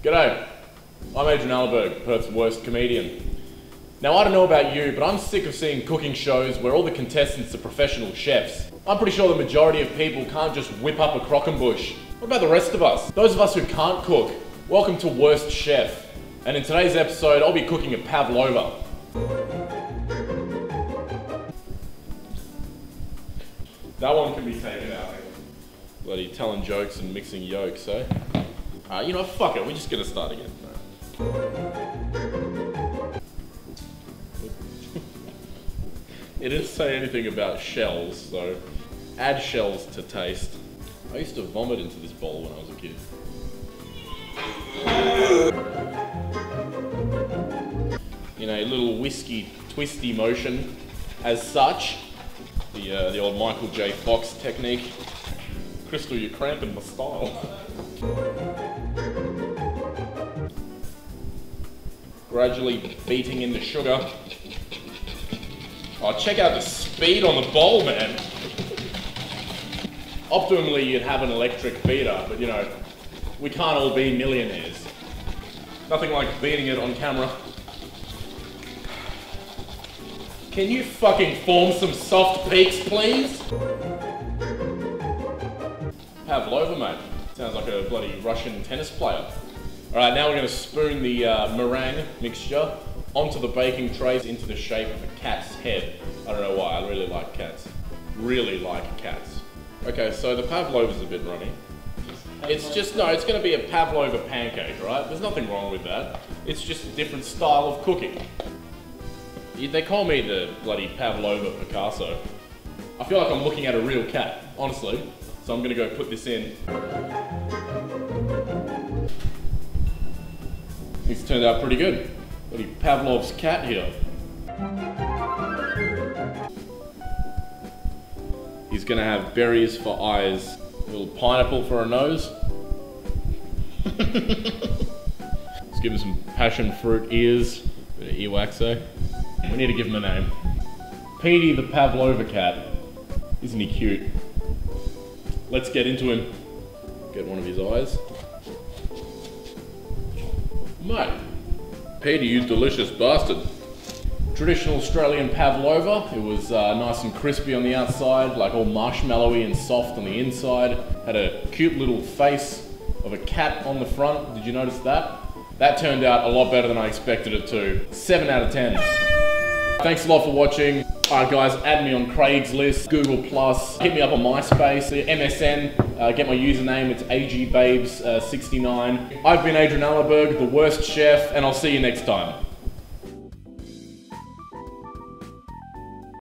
G'day, I'm Adrian Alaberg, Perth's worst comedian. Now, I don't know about you, but I'm sick of seeing cooking shows where all the contestants are professional chefs. I'm pretty sure the majority of people can't just whip up a croquembouche. What about the rest of us? Those of us who can't cook, welcome to Worst Chef. And in today's episode, I'll be cooking a pavlova. That one can be taken out. Bloody telling jokes and mixing yolks, eh? Uh, you know, fuck it, we're just gonna start again. it didn't say anything about shells, so add shells to taste. I used to vomit into this bowl when I was a kid. In a little whiskey twisty motion, as such, the, uh, the old Michael J. Fox technique. Crystal, you're cramping my style. Gradually beating in the sugar. Oh, check out the speed on the bowl, man. Optimally, you'd have an electric beater, but you know, we can't all be millionaires. Nothing like beating it on camera. Can you fucking form some soft peaks, please? Pavlova, mate. Sounds like a bloody Russian tennis player. All right, now we're gonna spoon the uh, meringue mixture onto the baking trays into the shape of a cat's head. I don't know why, I really like cats. Really like cats. Okay, so the pavlova's a bit runny. It's just, no, it's gonna be a pavlova pancake, right? There's nothing wrong with that. It's just a different style of cooking. They call me the bloody Pavlova Picasso. I feel like I'm looking at a real cat, honestly. So I'm gonna go put this in. It's turned out pretty good. Bloody Pavlov's cat here. He's gonna have berries for eyes, a little pineapple for a nose. Let's give him some passion fruit ears, bit of earwax eh? We need to give him a name. Petey the Pavlova cat. Isn't he cute? Let's get into him. Get one of his eyes. Mate, Petey, you delicious bastard. Traditional Australian pavlova. It was uh, nice and crispy on the outside, like all marshmallowy and soft on the inside. Had a cute little face of a cat on the front. Did you notice that? That turned out a lot better than I expected it to. 7 out of 10. Thanks a lot for watching. Alright guys, add me on Craigslist, Google+, Plus, hit me up on MySpace, MSN, uh, get my username, it's agbabes69. Uh, I've been Adrian Alaberg, the worst chef, and I'll see you next time.